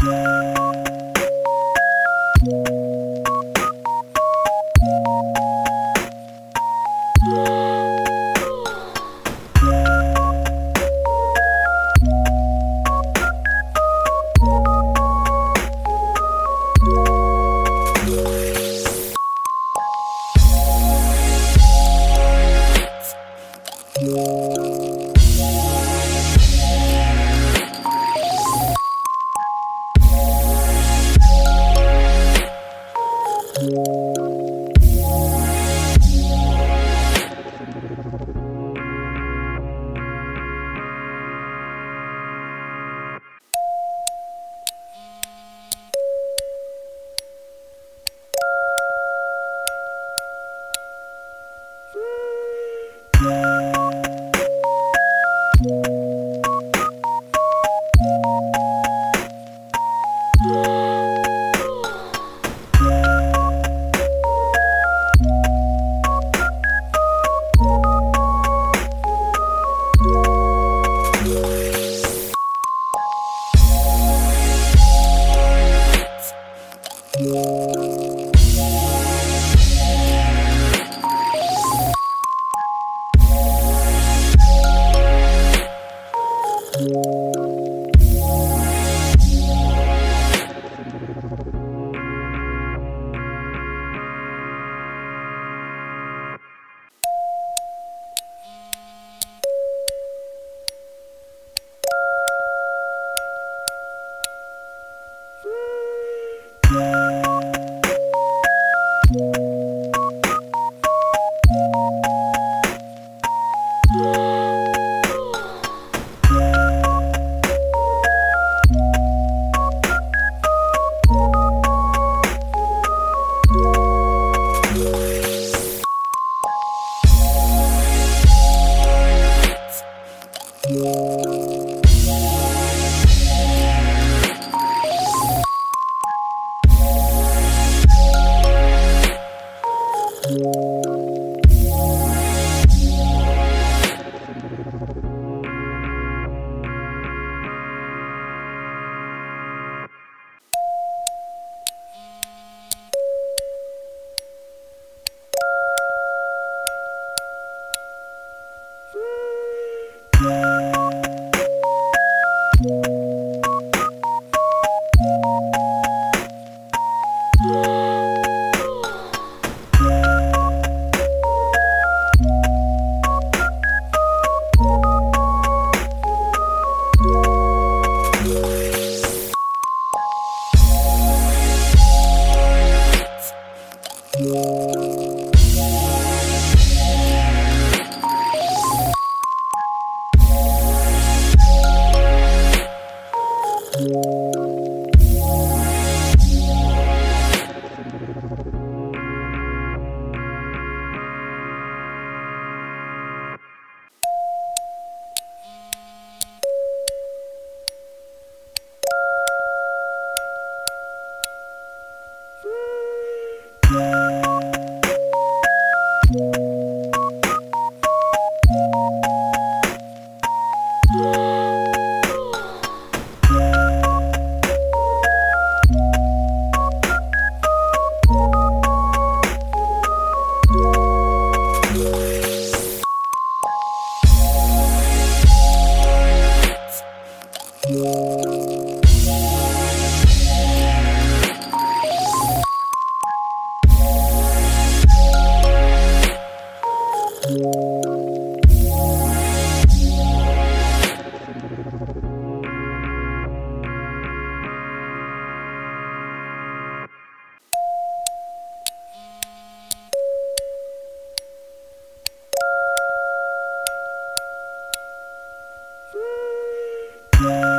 Música Música you Música